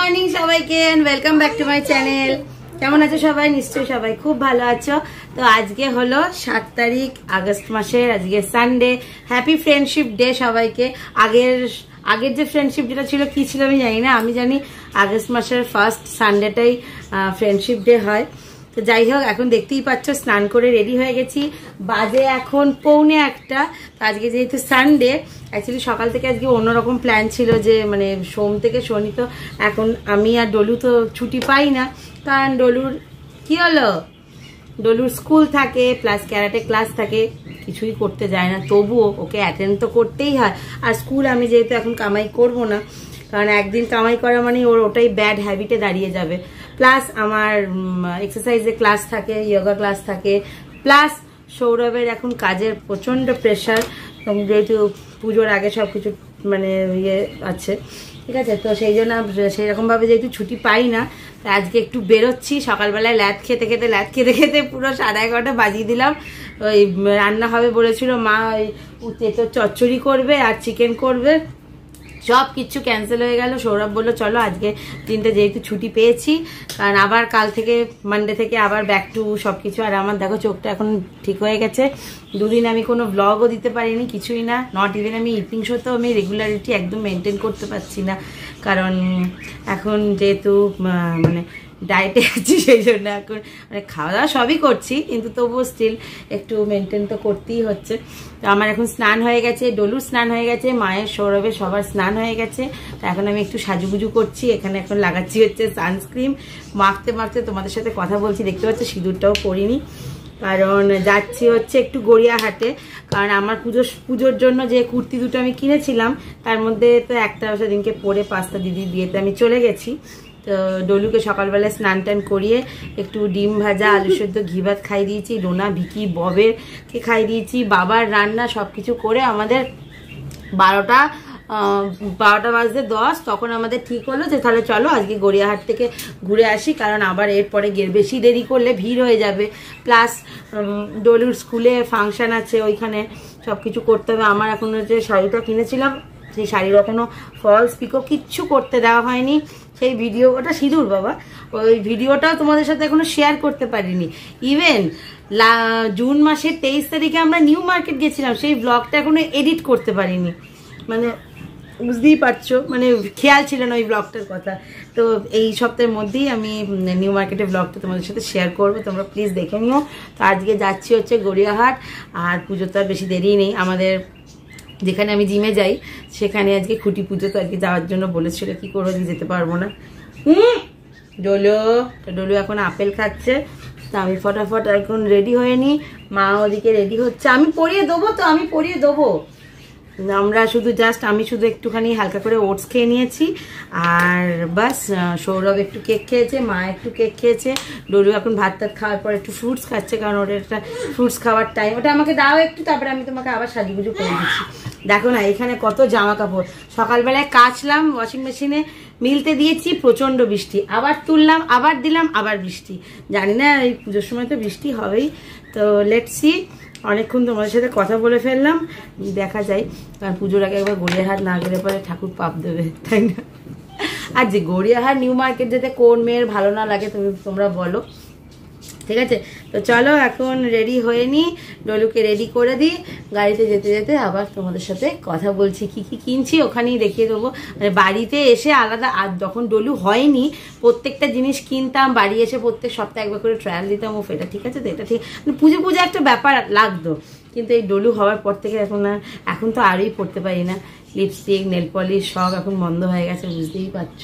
Morning সবাইকে welcome back to my channel কেমন আছো সবাই? নিশ্চয়ই সবাই খুব ভালো আছো। তো আজকে হলো সাত তারিখ, আগস্ট মাসের, আজকে সানডে হ্যাপি ফ্রেন্ডশিপ ডে সবাইকে। আগের আগের যে ফ্রেন্ডশিপ যেটা ছিল, কি ছিল আমি জানি না। আমি জানি আগস্ট মাসের ফার্স্ট সানডেটাই ফ্রেন্ডশিপ ডে হয়। তো যাই হোক, এখন দেখতেই পাচ্ছ, স্নান করে রেডি হয়ে গেছি। বাজে এখন পৌনে একটা। তো আজকে যেহেতু সানডে অ্যাকচুয়ালি সকাল থেকে আজকে অন্যরকম প্ল্যান ছিল যে মানে সোম থেকে শনি তো এখন আমি আর ডলু তো ছুটি পাই না। কারণ ডলুর কি হলো? ডলুর স্কুল থাকে প্লাস ক্যারাটে ক্লাস থাকে, কিছুই করতে যায় না। তবুও ওকে অ্যাটেন্ড তো করতেই হয়। আর স্কুল আমি যেহেতু এখন কামাই করব না, কারণ একদিন কামাই করা মানে ওর ওটাই ব্যাড হ্যাবিটে দাঁড়িয়ে যাবে। প্লাস আমার এক্সারসাইজের ক্লাস থাকে যোগা ক্লাস থাকে। প্লাস সৌরভের এখন কাজের প্রচণ্ড প্রেশার যেহেতু পুজোর আগে সব কিছু মানে ইয়ে আছে। ঠিক আছে? তো সেই জন্য সেই রকমভাবে যেহেতু ছুটি পাই না আজকে একটু বেরোচ্ছি। সকালবেলায় ল্যাদ খেতে খেতে ল্যাদ খেতে খেতে পুরো সাড়ে এগারোটা বাজিয়ে দিলাম। ওই, রান্না হবে বলেছিল, মা ওই তেতো চচ্চড়ি করবে আর চিকেন করবে। সব কিছু ক্যান্সেল হয়ে গেল। সৌরভ বলল, চলো, আজকে দিনটা যেহেতু ছুটি পেয়েছি, কারণ আবার কাল থেকে মানডে থেকে আবার ব্যাক টু সব কিছু আর আমার দেখো, চোখটা এখন ঠিক হয়ে গেছে। দুদিন আমি কোনো ব্লগও দিতে পারিনি, কিছুই না। নট ইভেন আমি ইটিং শোতেও আমি রেগুলারিটি একদম মেনটেন করতে পারছি না। কারণ এখন যেহেতু মানে ডায়েটে আছি, সেই জন্য এখন মানে খাওয়া দাওয়া সবই করছি, কিন্তু তবুও স্টিল একটু মেনটেন তো করতেই হচ্ছে। তো আমার এখন স্নান হয়ে গেছে, ডলুর স্নান হয়ে গেছে, মায়ের সৌরভে সবার স্নান হয়ে গেছে। তো এখন আমি একটু সাজুগুজু করছি, এখানে এখন লাগাচ্ছি হচ্ছে সানস্ক্রিন মাখতে মাখতে তোমাদের সাথে কথা বলছি, দেখতে পাচ্ছি সিঁদুরটাও করিনি কারণ যাচ্ছি হচ্ছে একটু গড়িয়াহাটে, কারণ আমার পুজো পুজোর জন্য যে কুর্তি দুটো আমি কিনেছিলাম, তার মধ্যে তো একটা সেদিনকে পরে পাঁচটা দিদির বিয়েতে আমি চলে গেছি। তো ডলুকে সকালবেলায় স্নান টান করিয়ে একটু ডিম ভাজা, আলু সেদ্ধ, ঘি ভাত খাই দিয়েছি ডোনা ভিকি ববেরকে খাই দিয়েছি, বাবার রান্না সব কিছু করে আমাদের বারোটা বারোটা বাজতে দশ, তখন আমাদের ঠিক হলো যে তাহলে চলো আজকে গড়িয়াহাট থেকে ঘুরে আসি, কারণ আবার এরপরে গের বেশি দেরি করলে ভিড় হয়ে যাবে। প্লাস ডলুর স্কুলে ফাংশন আছে, ওইখানে সব কিছু করতে হবে। আমার এখন যে শাড়িটা কিনেছিলাম সেই শাড়ির এখনও ফলস পিকো কিচ্ছু করতে দেওয়া হয়নি। সেই ভিডিও ওটা সিঁদুর বাবা। ওই ভিডিওটাও তোমাদের সাথে এখনও শেয়ার করতে পারিনি। ইভেন জুন মাসের তেইশ তারিখে আমরা নিউ মার্কেট গেছিলাম, সেই ব্লগটা এখনও এডিট করতে পারিনি। মানে বুঝতেই পারছ মানে খেয়াল ছিল না ওই ব্লগটার কথা। তো এই সপ্তাহের মধ্যেই আমি নিউ মার্কেটের ব্লগটা তোমাদের সাথে শেয়ার করব, তোমরা প্লিজ দেখে নিও। তো আজকে যাচ্ছি হচ্ছে গড়িয়াহাট, আর পুজো তো আর বেশি দেরি নেই। আমাদের যেখানে আমি জিমে যাই, সেখানে আজকে খুঁটি পুজো তো আজকে যাওয়ার জন্য বলেছিল, কি আজকে যেতে পারব না। হুম, ডোলো ডোলো এখন আপেল খাচ্ছে, তা আমি ফটাফট এখন রেডি হয়ে নি মা ওদিকে রেডি হচ্ছে। আমি পরিয়ে দেবো তো, আমি পরিয়ে দেবো। আমরা শুধু জাস্ট আমি শুধু একটুখানি হালকা করে ওটস খেয়ে নিয়েছি, আর বাস সৌরভ একটু কেক খেয়েছে, মা একটু কেক খেয়েছে, ডলু এখন ভাত টাত খাওয়ার পর একটু ফ্রুটস খাচ্ছে, কারণ ওটা একটা ফ্রুটস খাওয়ার টাইম ওটা আমাকে দাও একটু, তারপরে আমি তোমাকে আবার সাজুগুজু করে দিচ্ছি। দেখো না, এখানে কত জামা কাপড় সকালবেলায় কাচলাম ওয়াশিং মেশিনে মিলতে দিয়েছি প্রচণ্ড বৃষ্টি। আবার তুললাম, আবার দিলাম, আবার বৃষ্টি। জানি না, এই পুজোর সময় তো বৃষ্টি হবেই। তো লেটসি অনেকক্ষণ তোমাদের সাথে কথা বলে ফেললাম, দেখা যায় কারণ পুজোর আগে একবার গড়িয়াহাট না গেলে পরে ঠাকুর পাপ দেবে, তাই না? আর যে গড়িয়াহাট নিউ মার্কেট যেতে কোন মেয়ের ভালো না লাগে তুমি তোমরা বলো। ঠিক আছে? তো চলো, এখন রেডি হয়ে নি। ডলুকে রেডি করে দিই গাড়িতে যেতে যেতে আবার তোমাদের সাথে কথা বলছি। কি কি কিনছি ওখানেই দেখিয়ে দেবো। মানে বাড়িতে এসে আলাদা আর যখন ডলু হয়নি, প্রত্যেকটা জিনিস কিনতাম, বাড়ি এসে প্রত্যেক সপ্তাহে একবার করে ট্রায়াল দিতাম ও এটা ঠিক আছে তো, এটা ঠিক। মানে পুজো পুজো একটা ব্যাপার লাগতো। কিন্তু এই ডলু হওয়ার পর থেকে এখন আর, এখন তো আরই পড়তে পারি না। লিপস্টিক নেল পলিশ সব এখন বন্ধ হয়ে গেছে, বুঝতেই পারছ।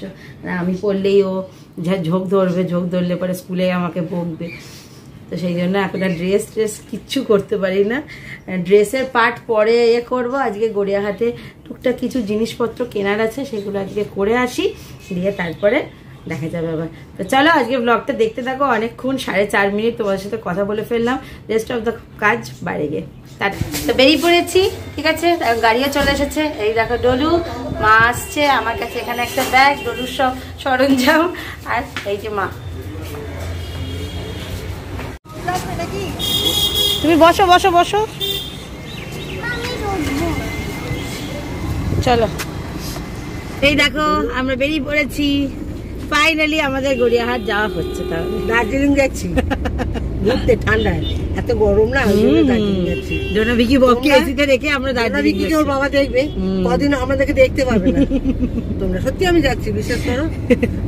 আমি পড়লেই ও যা ঝোঁক ধরবে, ঝোঁক ধরলে পরে স্কুলে আমাকে বকবে। তো সেই জন্য এখন ড্রেস ট্রেস কিচ্ছু করতে পারি না। ড্রেসের পার্ট পরে এ করব। আজকে গড়িয়াহাটে টুকটাক কিছু জিনিসপত্র কেনার আছে, সেগুলো আজকে করে আসি। দিয়ে তারপরে দেখা যাবে আবার। তো চলো আজকে ব্লগটা দেখতে থাকো। অনেকক্ষণ, সাড়ে চার মিনিট তোমাদের সাথে কথা বলে ফেললাম। রেস্ট অফ দ্য কাজ বাইরে গিয়ে। তার তো বেরিয়ে পড়েছি, ঠিক আছে? গাড়িও চলে এসেছে। এই দেখো ডলু, মা আসছে। আমার কাছে এখানে একটা ব্যাগ ডলুর সব সরঞ্জাম। আর এই যে মা। তুমি বসো বসো বসো। চলো। এই দেখো, আমরা বেরিয়ে পড়েছি। ফাইনালি আমাদের গড়িয়াহাট যাওয়া হচ্ছে তাহলে। দার্জিলিং যাচ্ছি। ঘুরতে ঠান্ডায় এত গরম না ওই জন্য দার্জিলিং যাচ্ছি। জোনা ভিকি বককে এসিতে রেখে আমরা দার্জিলিং কি ওর বাবা দেখবে। কদিন আমাদেরকে দেখতে পাবে না। তোমরা সত্যি আমি যাচ্ছি বিশ্বাস করো।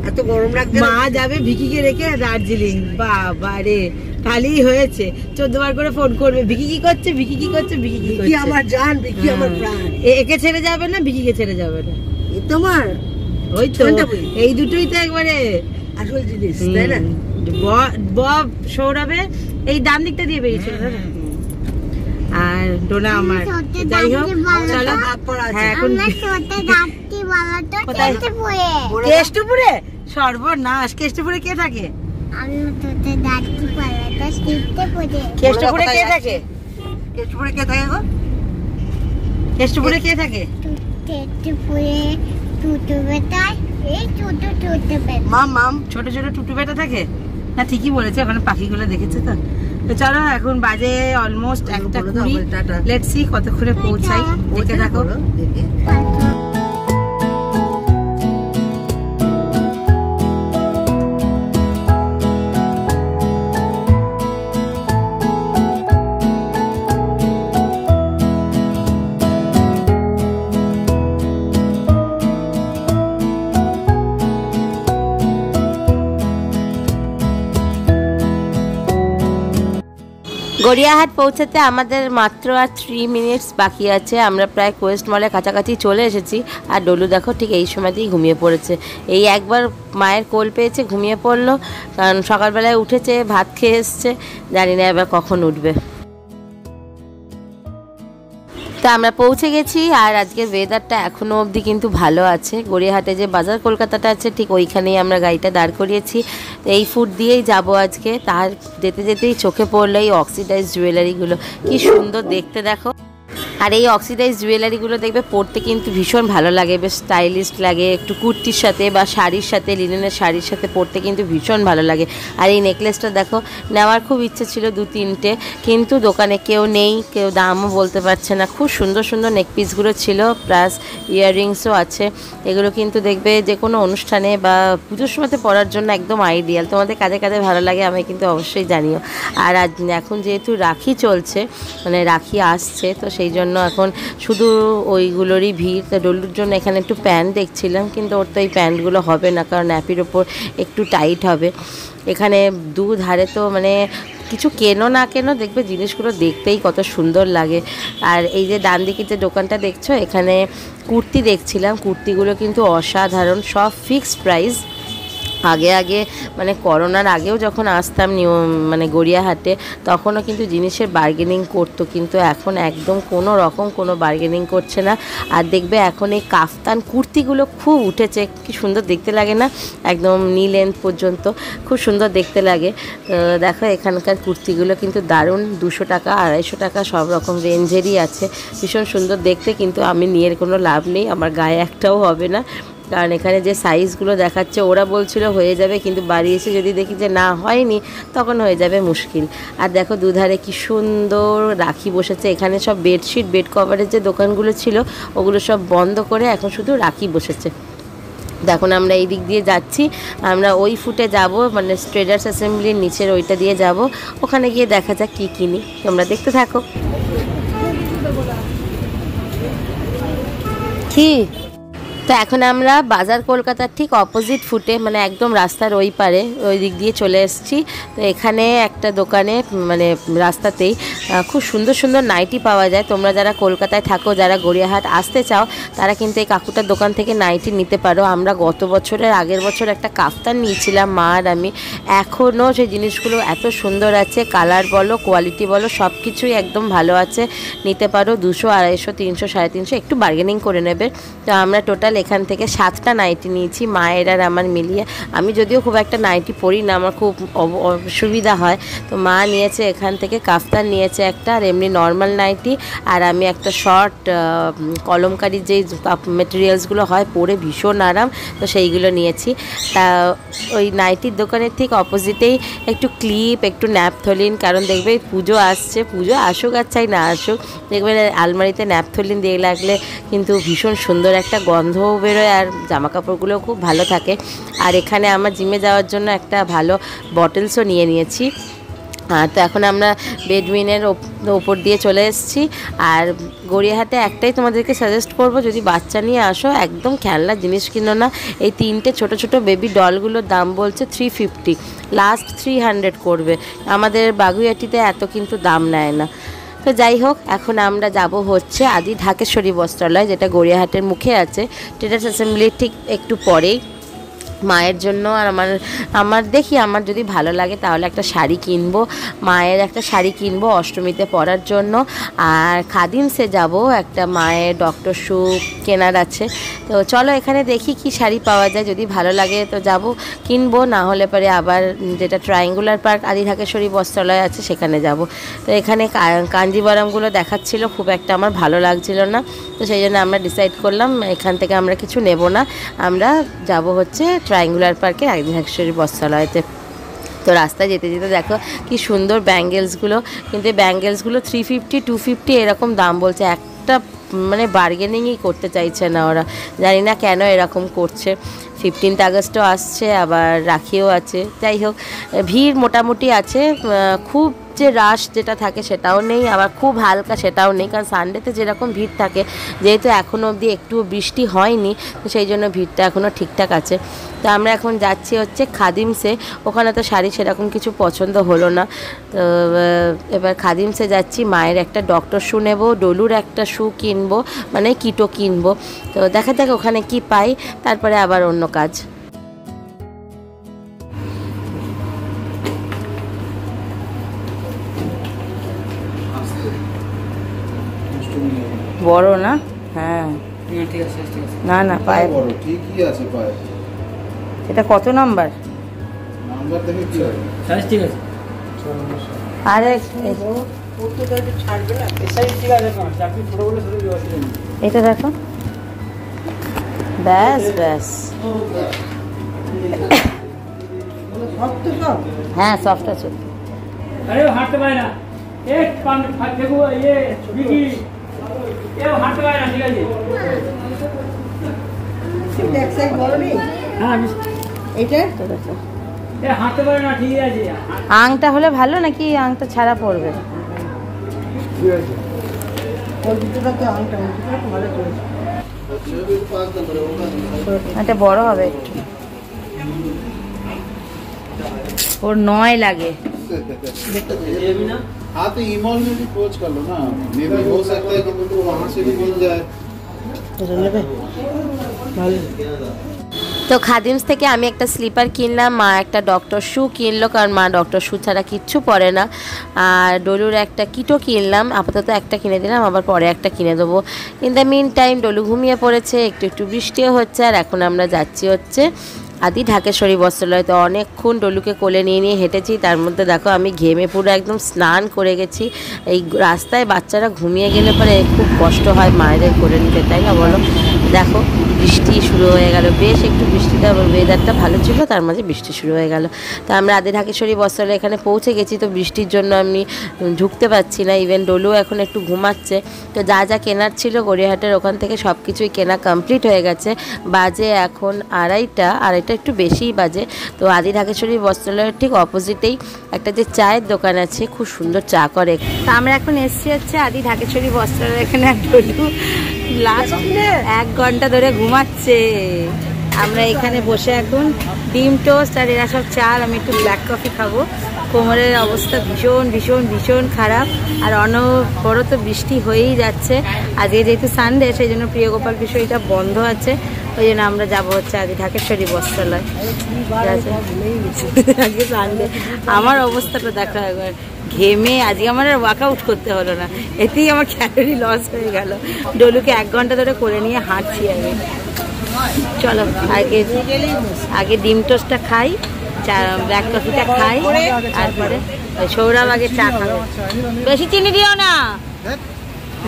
এত গরম লাগছে মা যাবে ভিকিকে রেখে দার্জিলিং। বাবা রে খালি হয়েছে। চোদ্দ বার করে ফোন করবে ভিকি কি করছে? ভিকি কি করছে? ভিকি কি করছে? আমার জান কি আমার হ্যাঁ। প্রাণ। একে ছেড়ে যাবে না ভিকিকে ছেড়ে যাবে না। তোমার। ওই তো এই দুটোই তো একবারে আসল জিনিস তাই না? বব সৌরভে এই ডান দিকটা দিয়ে বেরিয়েছিল আর ডোনা আমার যাই হোক চলো তো। হাত পড়া আছে। হ্যাঁ এখন? কেষ্টপুরে। সর্বনাশ কেষ্টপুরে কে থাকে? কেষ্টপুরে কেষ্টপুরে কে থাকে? কেষ্টপুরে কে থাকে গো? কেষ্টপুরে কে থাকে? কেষ্টপুরে টুটু বেটায় এই ছোট ছোট বেটা। মাম মাম ছোট ছোট টুটু বেটা থাকে? না ঠিকই বলেছে ওখানে পাখিগুলো দেখেছে তো। তো চলো এখন বাজে অলমোস্ট একটা কুড়ি। লেটস সি কতক্ষণে পৌঁছাই। দেখে থাকো গড়িয়াহাট পৌঁছাতে আমাদের মাত্র আর থ্রি মিনিটস বাকি আছে। আমরা প্রায় কোয়েস্ট মলের কাছাকাছি চলে এসেছি। আর ডলু দেখো ঠিক এই সময়তেই ঘুমিয়ে পড়েছে। এই একবার মায়ের কোল পেয়েছে, ঘুমিয়ে পড়ল। কারণ সকালবেলায় উঠেছে, ভাত খেয়ে এসছে। জানি না এবার কখন উঠবে। তা আমরা পৌঁছে গেছি আর আজকে ওয়েদারটা এখনও অবধি কিন্তু ভালো আছে। গড়িয়াহাটে যে বাজার কলকাতাটা আছে, ঠিক ওইখানেই আমরা গাড়িটা দাঁড় করিয়েছি। এই ফুড দিয়েই যাব আজকে। তার যেতে যেতেই চোখে পড়ল এই অক্সিডাইজ জুয়েলারিগুলো কি সুন্দর দেখতে দেখো। আর এই অক্সিডাইজ জুয়েলারিগুলো দেখবে পরতে কিন্তু ভীষণ ভালো লাগে, বেশ স্টাইলিশ লাগে, একটু কুর্তির সাথে বা শাড়ির সাথে লিনেনের শাড়ির সাথে পরতে কিন্তু ভীষণ ভালো লাগে। আর এই নেকলেসটা দেখো, নেওয়ার খুব ইচ্ছে ছিল দু তিনটে, কিন্তু দোকানে কেউ নেই, কেউ দামও বলতে পারছে না। খুব সুন্দর সুন্দর নেকপিসগুলো ছিল প্লাস ইয়াররিংসও আছে। এগুলো কিন্তু দেখবে যে কোনো অনুষ্ঠানে বা পুজোর সময়তে পরার জন্য একদম আইডিয়াল তোমাদের কাজে কাজে ভালো লাগে আমি কিন্তু অবশ্যই জানিও। আর এখন যেহেতু রাখি চলছে মানে রাখি আসছে, তো সেই জন্য এখন শুধু ওইগুলোরই ভিড়। তো ডলুর জন্য এখানে একটু প্যান্ট দেখছিলাম, কিন্তু ওর তো এই প্যান্টগুলো হবে না, কারণ অ্যাপির ওপর একটু টাইট হবে। এখানে দু ধারে তো মানে কিছু কেনো না কেনো দেখবে, জিনিসগুলো দেখতেই কত সুন্দর লাগে। আর এই যে ডান দিকে যে দোকানটা দেখছ, এখানে কুর্তি দেখছিলাম। কুর্তিগুলো কিন্তু অসাধারণ, সব ফিক্সড প্রাইস আগে আগে মানে করোনার আগেও যখন আসতাম নিউ মানে গড়িয়াহাটে, তখনও কিন্তু জিনিসের বার্গেনিং করতো, কিন্তু এখন একদম কোনো রকম কোনো বার্গেনিং করছে না। আর দেখবে এখন এই কাফতান কুর্তিগুলো খুব উঠেছে, কি সুন্দর দেখতে লাগে না? একদম নি লেন্থ পর্যন্ত, খুব সুন্দর দেখতে লাগে। দেখো এখানকার কুর্তিগুলো কিন্তু দারুণ, দুশো টাকা, আড়াইশো টাকা, সব রকম রেঞ্জেরই আছে। ভীষণ সুন্দর দেখতে, কিন্তু আমি নিয়ে কোনো লাভ নেই, আমার গায়ে একটাও হবে না। কারণ এখানে যে সাইজগুলো দেখাচ্ছে, ওরা বলছিল হয়ে যাবে, কিন্তু বাড়ি এসে যদি দেখি যে না হয়নি, তখন হয়ে যাবে মুশকিল। আর দেখো দুধারে কি সুন্দর রাখি বসেছে। এখানে সব বেডশিট বেড কভারের যে দোকানগুলো ছিল, ওগুলো সব বন্ধ করে এখন শুধু রাখি বসেছে। এখন আমরা এই দিক দিয়ে যাচ্ছি। আমরা ওই ফুটে যাব মানে ট্রেডার্স অ্যাসেম্বলির নিচের ওইটা দিয়ে যাব। ওখানে গিয়ে দেখা যাক কী কিনি। তোমরা দেখতে থাকো। কি? তো এখন আমরা বাজার কলকাতার ঠিক অপোজিট ফুটে মানে একদম রাস্তার ওই পারে, ওই দিক দিয়ে চলে এসেছি। তো এখানে একটা দোকানে মানে রাস্তাতেই খুব সুন্দর সুন্দর নাইটি পাওয়া যায়। তোমরা যারা কলকাতায় থাকো, যারা গড়িয়াহাট আসতে চাও, তারা কিন্তু এই কাকুটার দোকান থেকে নাইটি নিতে পারো। আমরা গত বছরের আগের বছর একটা কাফতান নিয়েছিলাম, মা আর আমি। এখনও সেই জিনিসগুলো এত সুন্দর আছে, কালার বলো, কোয়ালিটি বলো সব কিছুই একদম ভালো আছে। নিতে পারো দুশো আড়াইশো, তিনশো, সাড়ে তিনশো, একটু বার্গেনিং করে নেবে। তো আমরা টোটাল এখান থেকে সাতটা নাইটি নিয়েছি, মায়ের আর আমার মিলিয়ে। আমি যদিও খুব একটা নাইটি পরি না, আমার খুব অসুবিধা হয়। তো মা নিয়েছে এখান থেকে, কাফতান নিয়েছে একটা আর এমনি নর্মাল নাইটি। আর আমি একটা শর্ট কলমকারি যেই মেটেরিয়ালসগুলো হয়, পরে ভীষণ আরাম, তো সেইগুলো নিয়েছি। তা ওই নাইটির দোকানের ঠিক অপোজিটেই একটু ক্লিপ একটু ন্যাপথলিন কারণ দেখবে পুজো আসছে, পুজো আসুক আর চাই না আসুক, দেখবে আলমারিতে ন্যাপথলিন দিয়ে লাগলে কিন্তু ভীষণ সুন্দর একটা গন্ধও ধোঁয়াও বেরোয় আর জামা কাপড়গুলোও খুব ভালো থাকে। আর এখানে আমার জিমে যাওয়ার জন্য একটা ভালো বটলসও নিয়ে নিয়েছি। আর তো এখন আমরা বেডউইনের ওপর দিয়ে চলে এসেছি। আর গড়িয়াহাটে একটাই তোমাদেরকে সাজেস্ট করব, যদি বাচ্চা নিয়ে আসো, একদম খেলনার জিনিস কিনো না। এই তিনটে ছোট ছোট বেবি ডলগুলোর দাম বলছে three fifty last three hundred করবে। আমাদের বাগুইয়াটিতে এত কিন্তু দাম নেয় না। তো যাই হোক, এখন আমরা যাব হচ্ছে আদি ঢাকেশ্বরী বস্ত্রালয়, যেটা গড়িয়াহাটের মুখে আছে। ট্রেডার্স অ্যাসেম্বলির ঠিক একটু পরেই। মায়ের জন্য আর আমার আমার দেখি আমার যদি ভালো লাগে তাহলে একটা শাড়ি কিনবো। মায়ের একটা শাড়ি কিনবো অষ্টমীতে পরার জন্য। আর খাদিমসে যাব, একটা মায়ের ডক্টর শু কেনার আছে। তো চলো এখানে দেখি কি শাড়ি পাওয়া যায়। যদি ভালো লাগে তো যাব, কিনবো। না হলে পরে আবার যেটা ট্রায়াঙ্গুলার পার্ক আদি ঢাকেশ্বরী বস্ত্রালয় আছে, সেখানে যাব। তো এখানে কাঞ্জিবরমগুলো দেখাচ্ছিল, খুব একটা আমার ভালো লাগছিল না। তো সেই জন্য আমরা ডিসাইড করলাম, এখান থেকে আমরা কিছু নেব না। আমরা যাব হচ্ছে ট্রায়াঙ্গুলার পার্কে ঢাকেশ্বরী বস্ত্রালয়তে। তো রাস্তায় যেতে যেতে দেখো কি সুন্দর ব্যাঙ্গেলসগুলো, কিন্তু এই ব্যাঙ্গেলসগুলো থ্রি ফিফটি টু ফিফটি এরকম দাম বলছে। একটা মানে বার্গেনিংই করতে চাইছে না ওরা। জানি না কেন এরকম করছে। ফিফটিন্থ আগস্টও আসছে, আবার রাখিও আছে। যাই হোক, ভিড় মোটামুটি আছে খুব যে রাশ যেটা থাকে সেটাও নেই, আবার খুব হালকা সেটাও নেই, কারণ সানডেতে যেরকম ভিড় থাকে, যেহেতু এখনও অবধি একটুও বৃষ্টি হয়নি, তো সেই জন্য ভিড়টা এখনও ঠিকঠাক আছে। তো আমরা এখন যাচ্ছি হচ্ছে খাদিমসে ওখানে তো শাড়ি সেরকম কিছু পছন্দ হলো না। তো এবার খাদিমসে যাচ্ছি, মায়ের একটা ডক্টর শু নেব, ডলুর একটা শু কিনবো মানে কিটো কিনবো। তো দেখা যাক ওখানে কি পাই, তারপরে আবার অন্য কাজ। বড় না? হ্যাঁ। না না পায়ে বড়? ঠিকই আছে পায়ে এটা কত নাম্বার? আরে এটা দেখো। ব্যাস ব্যাস। হ্যাঁ সফট আছে। আরে হাঁটতে পারে না। এক পান ইয়ে হ্যাঁ, এ হাঁটতে পারে না ঠিক আছে। আংটা হলে ভালো নাকি আংটা ছাড়া পড়বে? ঠিক আছে। এটা বড় হবে একটু ওর নয় লাগে हाँ तो ईमॉल में भी खोज कर लो ना मे भी हो सकता है कि तुमको वहाँ से भी मिल जाए এটা নেবে ভালো তো খাদিমস থেকে আমি একটা স্লিপার কিনলাম, মা একটা ডক্টর শু কিনলো, কারণ মা ডক্টর শু ছাড়া কিচ্ছু পরে না। আর ডলুর একটা কিটো কিনলাম, আপাতত একটা কিনে দিলাম, আবার পরে একটা কিনে দেবো। In the meantime Dolu ঘুমিয়ে পড়েছে, একটু একটু বৃষ্টিও হচ্ছে, আর এখন আমরা যাচ্ছি হচ্ছে আদি ঢাকেশ্বরী বস্ত্রালয়। তো অনেকক্ষণ ডলুকে কোলে নিয়ে নিয়ে হেঁটেছি, তার মধ্যে দেখো আমি ঘেমে পুরো একদম স্নান করে গেছি। এই রাস্তায় বাচ্চারা ঘুমিয়ে গেলে পরে খুব কষ্ট হয় মায়েদের কোলে নিতে, তাই না বলো? দেখো বৃষ্টি শুরু হয়ে গেল। বেশ একটু বৃষ্টিটা ওয়েদারটা ভালো ছিল, তার মাঝে বৃষ্টি শুরু হয়ে গেল। তো আমরা আদি ঢাকেশ্বরী বস্ত্রালয় এখানে পৌঁছে গেছি, তো বৃষ্টির জন্য আমি ঢুকতে পারছি না। ইভেন ডলু এখন একটু ঘুমাচ্ছে। তো যা যা কেনার ছিল গড়িয়াহাটের ওখান থেকে সব কিছুই কেনা কমপ্লিট হয়ে গেছে। বাজে এখন আড়াইটা আড়াইটা একটু বেশিই বাজে। তো আদি ঢাকেশ্বরী বস্ত্রালয়ের ঠিক অপোজিটেই একটা যে চায়ের দোকান আছে, খুব সুন্দর চা করে। তা আমরা এখন এসছি হচ্ছে আদি ঢাকেশ্বরী বস্ত্রালয় এখানে ডলু। লাস্ট এক ঘণ্টা ধরে ঘুমাচ্ছে। আমরা এখানে বসে এখন ডিম টোস্ট আর এরা সব চাল, আমি একটু ব্ল্যাক কফি খাব। কোমরের অবস্থা ভীষণ ভীষণ ভীষণ খারাপ। আর অনবরত বৃষ্টি হয়েই যাচ্ছে। আজকে যেহেতু সানডে সেই জন্য প্রিয় গোপাল বিষয়টা বন্ধ আছে। ওই জন্য আমরা যাব হচ্ছে আদি ঢাকেশ্বরী বস্ত্রালয়। আমার অবস্থাটা দেখা একবার। ঘেমে আজকে আমার আর ওয়ার্কআউট করতে হলো না। এতেই আমার ক্যালোরি লস হয়ে গেল। ডলুকে এক ঘণ্টা ধরে করে নিয়ে হাঁটছি আমি। চলো, আগে আগে ডিম টোস্টটা খাই, চা ব্ল্যাক কফিটা খাই, তারপরে সৌরভ আগে চা খাব। বেশি চিনি দিও না।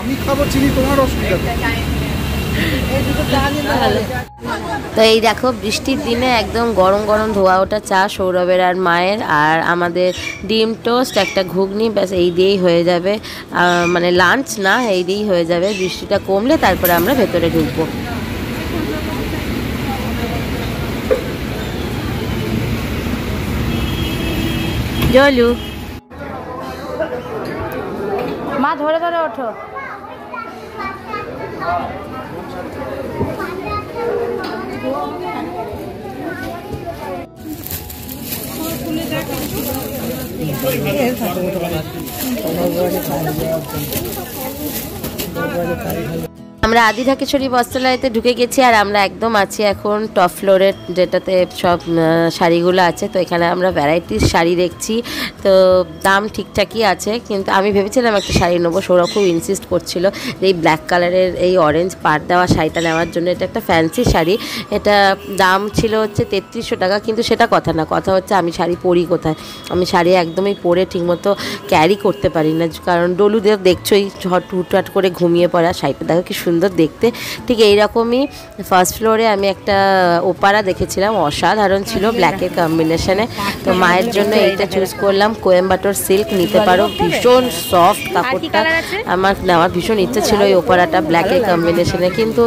আমি খাব চিনি, তোমার অসুবিধা। তো এই দেখো, বৃষ্টির দিনে একদম গরম গরম ধোয়া ওটা চা সৌরভের আর মায়ের, আর আমাদের ডিম টোস্ট, একটা ঘুগনি, ব্যাস এই দিয়েই হয়ে যাবে। মানে লাঞ্চ না, এই দিয়েই হয়ে যাবে। বৃষ্টিটা কমলে তারপরে আমরা ভেতরে ঢুকবো। জলু। মা, ধরে ধরে ওঠো। ভালো আমরা আদি ঢাকেশ্বরী বস্ত্রালয়তে ঢুকে গেছি আর আমরা একদম আছি এখন টপ ফ্লোরের যেটাতে সব শাড়িগুলো আছে। তো এখানে আমরা ভ্যারাইটিস শাড়ি দেখছি। তো দাম ঠিকঠাকই আছে, কিন্তু আমি ভেবেছিলাম একটা শাড়ি নেব। সৌরভ খুব ইনসিস্ট করছিল যে এই ব্ল্যাক কালারের এই অরেঞ্জ পাড় দেওয়া শাড়িটা নেওয়ার জন্য। এটা একটা ফ্যান্সি শাড়ি। এটা দাম ছিল হচ্ছে তেত্রিশশো টাকা, কিন্তু সেটা কথা না। কথা হচ্ছে আমি শাড়ি পরি কোথায়? আমি শাড়ি একদমই পরে ঠিকমতো ক্যারি করতে পারি না। কারণ ডলুদের দেখছোই, ঝট হুটহাট করে ঘুমিয়ে পড়া। শাড়িটা দেখো কি সুন্দর দেখতে। ঠিক এইরকমই ফার্স্ট ফ্লোরে আমি একটা ওপারা দেখেছিলাম অসাধারণ ছিল ব্ল্যাকের কম্বিনেশনে তো মায়ের জন্য এইটা চুজ করলাম কোয়েম্বাটোর সিল্ক নিতে পারো। ভীষণ সফট কাপড়টা। আমার নেওয়ার ভীষণ ইচ্ছে ছিল এই ওপারাটা ব্ল্যাকের কম্বিনেশনে কিন্তু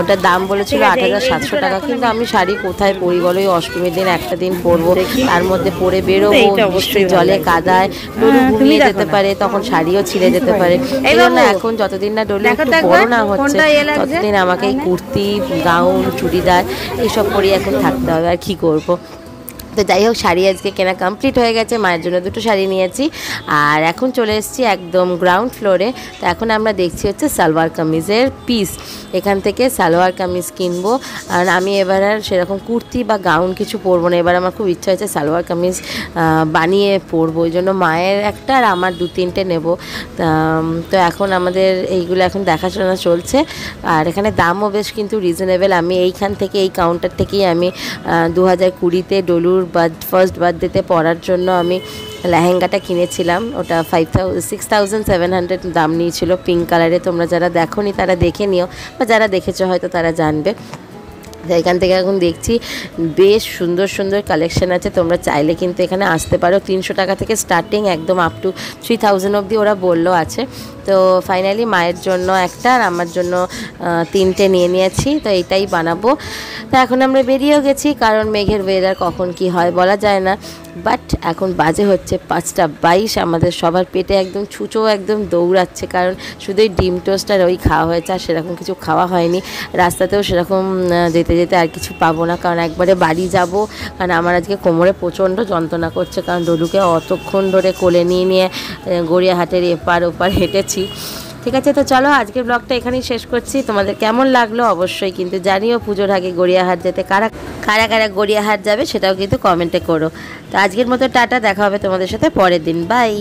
ওটার দাম বলেছিল আট হাজার সাতশো টাকা। কিন্তু আমি শাড়ি কোথায় পরি বলো? এই অষ্টমীর দিন একটা দিন পরবো তার মধ্যে পরে বেরোবো অবশ্যই বৃষ্টির জলে কাদায় ডলু হ্যাঁ, ঘুমিয়ে যেতে পারে তখন শাড়িও ছিঁড়ে যেতে পারে। এই জন্য এখন যতদিন না ডলু একটু বড় না হচ্ছে ইয়ে ততদিন আমাকে এই কুর্তি গাউন চুড়িদার এইসব পরে এখন থাকতে হবে। আর কি করব? তো যাই হোক শাড়ি আজকে কেনা কমপ্লিট হয়ে গেছে। মায়ের জন্য দুটো শাড়ি নিয়েছি। আর এখন চলে এসেছি একদম গ্রাউন্ড ফ্লোরে তো এখন আমরা দেখছি হচ্ছে সালোয়ার কামিজের পিস এখান থেকে সালোয়ার কামিজ কিনবো। আর আমি এবার আর সেরকম কুর্তি বা গাউন কিছু পরবো না। এবার আমার খুব ইচ্ছা হচ্ছে সালোয়ার কামিজ বানিয়ে পরবো। ওই জন্য মায়ের একটা আর আমার দু তিনটে নেব। তা, তো এখন আমাদের এইগুলো এখন দেখাশোনা চলছে। আর এখানে দামও বেশ কিন্তু রিজনেবল আমি এইখান থেকে এই কাউন্টার থেকেই আমি দু হাজার কুড়িতে ডলুর বার্থ ফার্স্ট বার্থডেতে পরার জন্য আমি লেহেঙ্গাটা কিনেছিলাম। ওটা five six thousand seven hundred দাম নিয়েছিল পিঙ্ক কালারে তোমরা যারা দেখোনি, তারা দেখে নিও। বা যারা দেখেছ, হয়তো তারা জানবে। তো এখান থেকে এখন দেখছি, বেশ সুন্দর সুন্দর কালেকশন আছে। তোমরা চাইলে কিন্তু এখানে আসতে পারো। তিনশো টাকা থেকে স্টার্টিং একদম আপ টু থ্রি থাউজেন্ড অবধি ওরা বলল আছে। তো ফাইনালি মায়ের জন্য একটা আর আমার জন্য তিনটে নিয়ে নিয়েছি, তো এইটাই বানাবো। তো এখন আমরা বেরিয়েও গেছি, কারণ মেঘের ওয়েদার কখন কি হয় বলা যায় না। বাট এখন বাজে হচ্ছে পাঁচটা বাইশ, আমাদের সবার পেটে একদম ছুঁচো একদম দৌড়াচ্ছে, কারণ শুধুই ডিম টোস্ট আর ওই খাওয়া হয়েছে, আর সেরকম কিছু খাওয়া হয়নি। রাস্তাতেও সেরকম যেতে যেতে আর কিছু পাবো না, কারণ একবারে বাড়ি যাব। কারণ আমার আজকে কোমরে প্রচণ্ড যন্ত্রণা করছে, কারণ ডলুকে অতক্ষণ ধরে কোলে নিয়ে নিয়ে গড়িয়াহাটের এপার ওপার হেঁটেছি। ঠিক আছে, তো চলো আজকে ব্লগটা এখানেই শেষ করছি। তোমাদের কেমন লাগল অবশ্যই কিন্তু জানিও পুজোর আগে গড়িয়াহাট যেতে কারা কারা কারা গড়িয়াহাট যাবে সেটাও কিন্তু কমেন্টে করো। তো আজকের মতো টাটা, দেখা হবে তোমাদের সাথে পরের দিন। বাই